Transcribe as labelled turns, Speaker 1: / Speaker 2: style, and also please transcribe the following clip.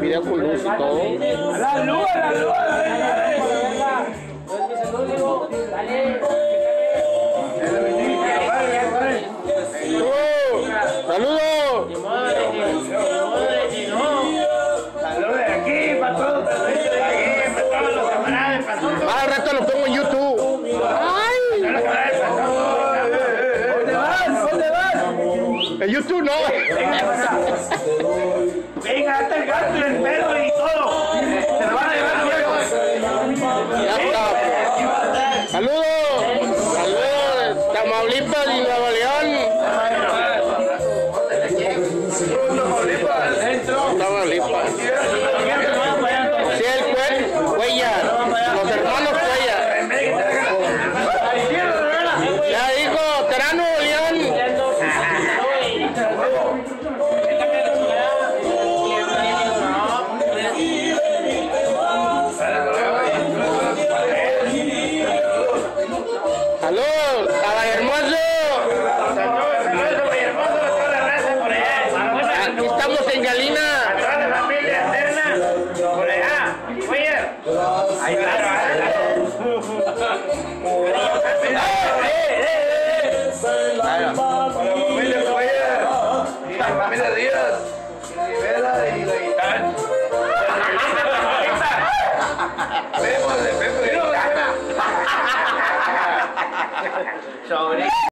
Speaker 1: Video con luz y todo.
Speaker 2: ¡A la luz, a la luz! a
Speaker 1: En YouTube no.
Speaker 2: Venga, hasta el gato y el perro y todo. Se lo van a llevar luego.
Speaker 1: Ya está. ¡Saludos! ¡Saludos! Tamaulipas y Nuevo León. Tamaulipas. Sí, el Cue- ¡Saludos! ¡A hermoso! Aquí estamos en Galina.
Speaker 2: A toda familia eterna por allá. Oye, ahí
Speaker 3: So it.